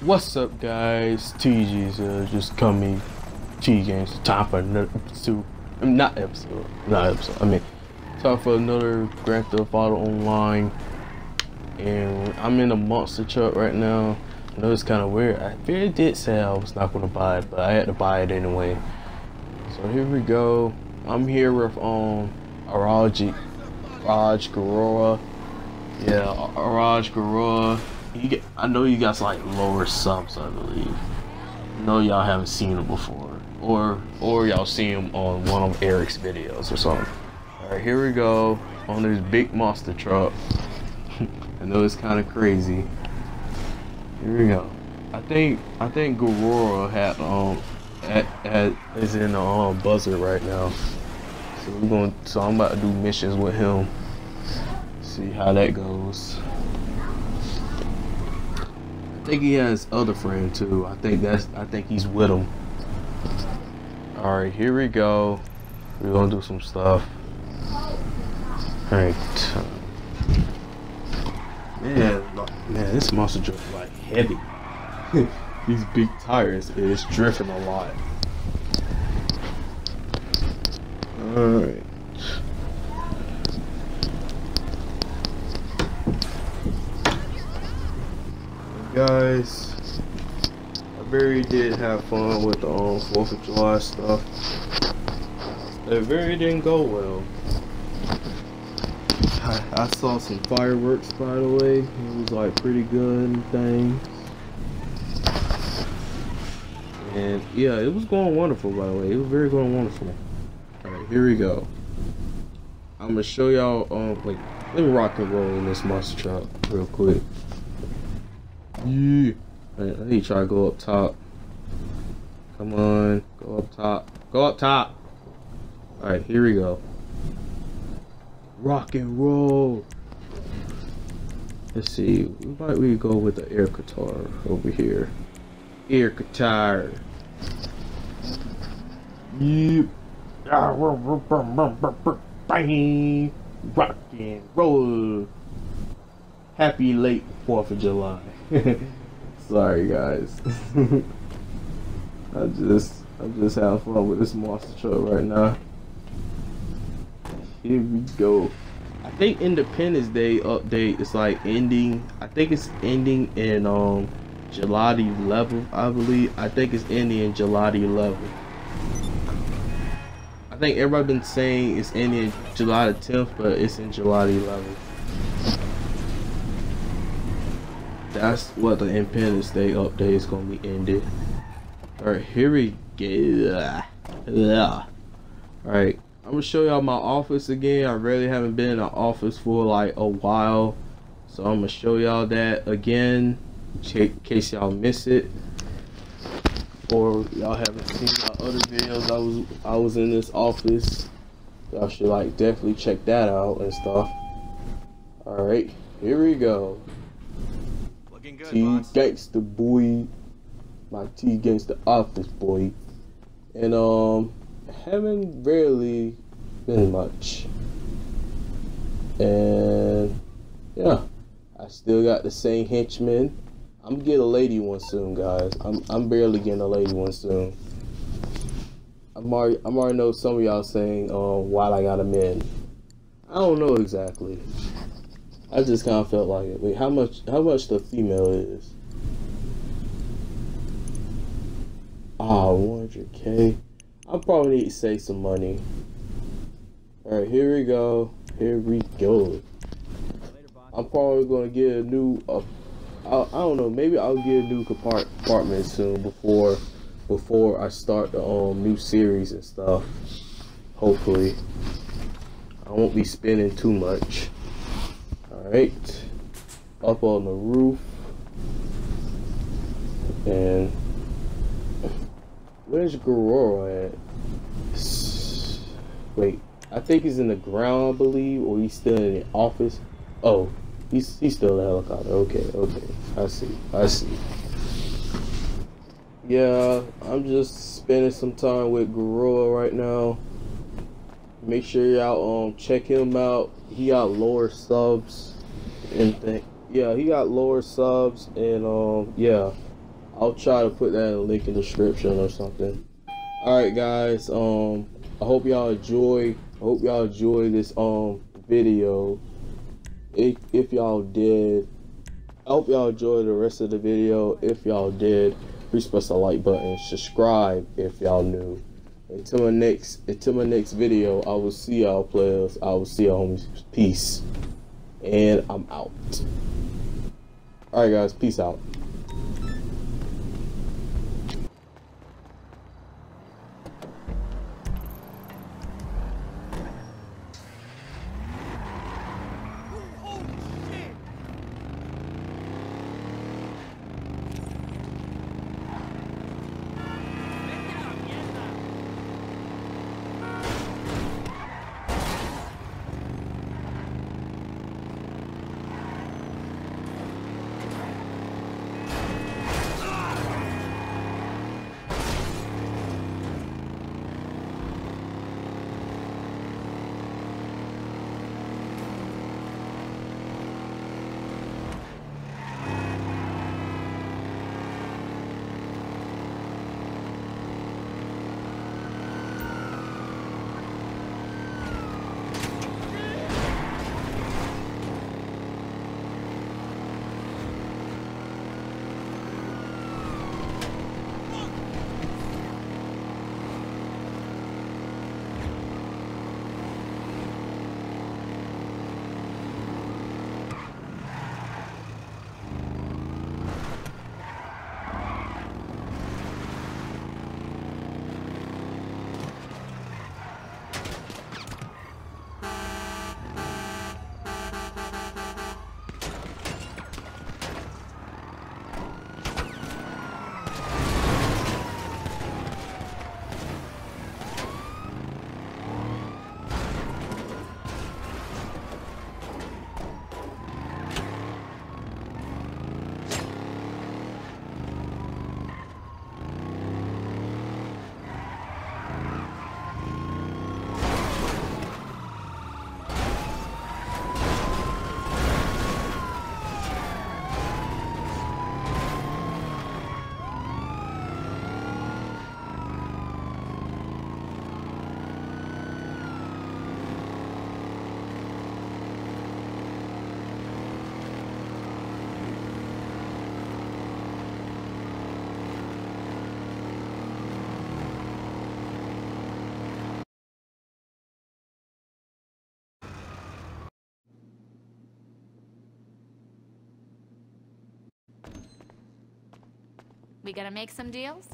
What's up, guys? TG's uh, just coming. T Games. Time for another episode. I mean, not episode. Not episode. I mean, time for another Grand Theft Auto Online. And I'm in a monster truck right now. I know it's kind of weird. I really did say I was not going to buy it, but I had to buy it anyway. So here we go. I'm here with um Araji, Raj Garora. Yeah, Raj Garora. He get, I know you guys like lower subs, I believe. Know y'all haven't seen them before, or or y'all seen him on one of Eric's videos or something. All right, here we go on this big monster truck. I know it's kind of crazy. Here we go. I think I think Garora had um at, at is in the um Buzzard right now. So we're going. So I'm about to do missions with him. See how that goes. I think he has other friend too. I think that's. I think he's with him. All right, here we go. We're gonna do some stuff. All right. Man, man, this monster truck like heavy. These big tires it's drifting a lot. Alright. Guys, I very did have fun with the um, 4th of July stuff. It very didn't go well. I, I saw some fireworks by the way. It was like pretty good and things. And yeah, it was going wonderful by the way. It was very going wonderful. Alright, here we go. I'm gonna show y'all um wait, let me rock and roll in this monster truck real quick. Yeah. Right, let me try to go up top. Come on, go up top. Go up top. Alright, here we go. Rock and roll. Let's see. Why might we go with the air guitar over here? Air guitar. Yep. Rock and roll. Happy late 4th of July. Sorry guys. I just I'm just having fun with this monster truck right now. Here we go. I think Independence Day update is like ending. I think it's ending in um July the 11th, I believe. I think it's ending in July the 11th. I think everybody been saying it's ending July the 10th, but it's in July the 11th. That's what the Independence Day update is gonna be ended. Alright, here we go. Yeah. Alright, I'm gonna show y'all my office again. I really haven't been in an office for like a while. So I'm gonna show y'all that again in case y'all miss it or y'all haven't seen my other videos I was I was in this office y'all should like definitely check that out and stuff all right here we go Looking good, T boss. gangsta boy my T gangsta office boy and um haven't really been much and yeah I still got the same henchmen I'm get a lady one soon, guys. I'm I'm barely getting a lady one soon. I'm already I'm already know some of y'all saying, uh, why I got a man. I don't know exactly. I just kind of felt like it. Wait, how much how much the female is? Ah, 100k. I probably need to save some money. All right, here we go. Here we go. I'm probably gonna get a new. Uh, I, I don't know. Maybe I'll get a new compart- apartment soon before before I start the um new series and stuff. Hopefully, I won't be spending too much. Right, up on the roof, and where's Garora at? Wait, I think he's in the ground, I believe, or he's still in the office. Oh, He's he's still in the helicopter. Okay, okay. I see. I see. Yeah, I'm just spending some time with Gorilla right now. Make sure y'all um check him out. He got lower subs and thing. Yeah, he got lower subs and um yeah. I'll try to put that in a link in the description or something. Alright guys, um I hope y'all enjoy I hope y'all enjoy this um video. If if y'all did, I hope y'all enjoy the rest of the video. If y'all did, please press the like button, subscribe if y'all new. Until my next until my next video, I will see y'all players. I will see y'all homies. Peace. And I'm out. Alright guys, peace out. We gonna make some deals?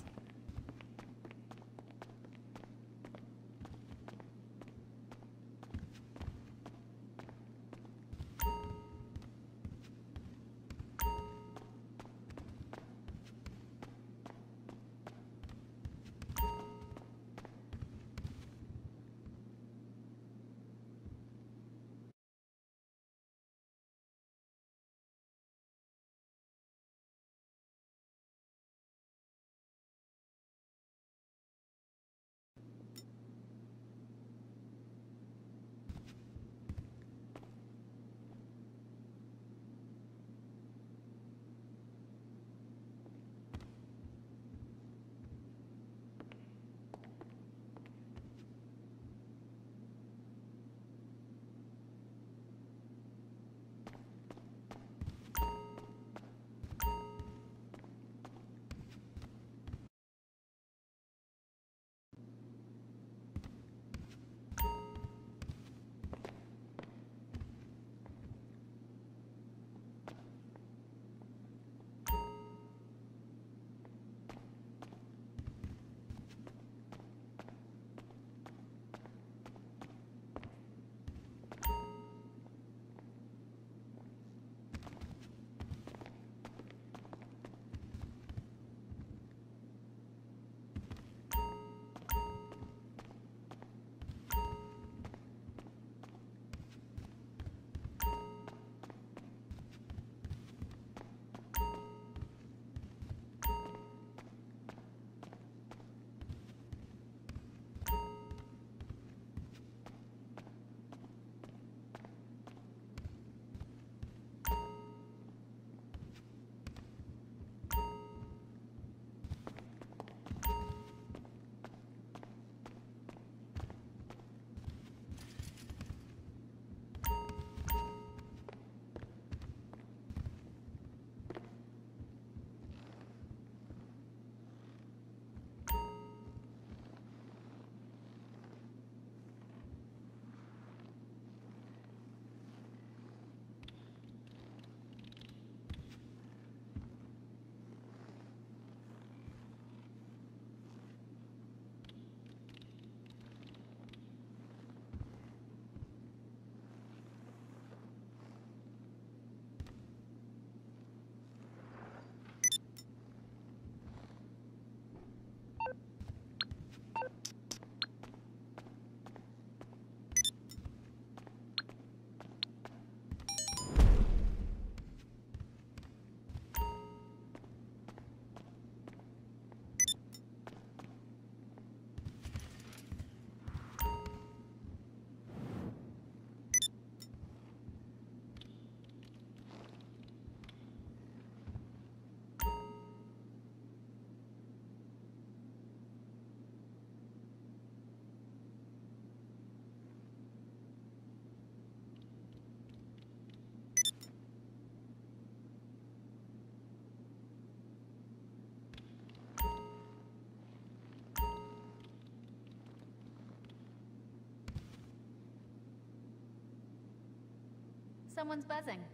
Someone's buzzing.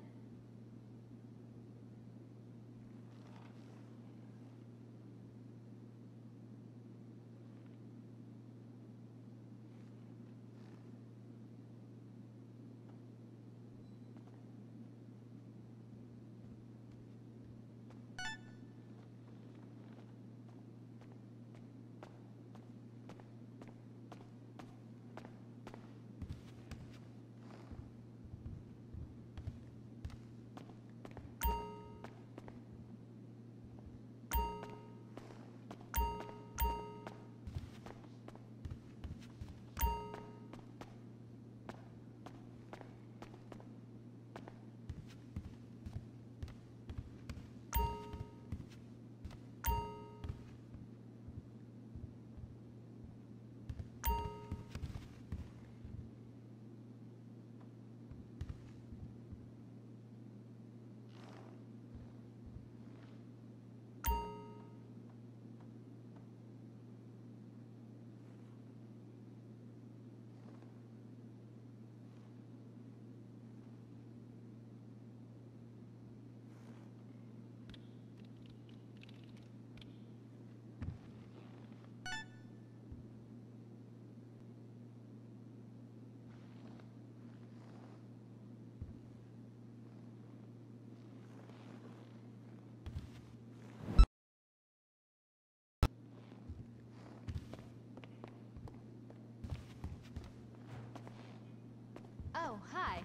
Hi.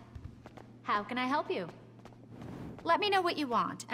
How can I help you? Let me know what you want.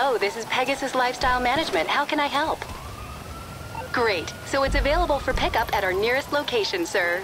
Hello, this is Pegasus Lifestyle Management. How can I help? Great. So it's available for pickup at our nearest location, sir.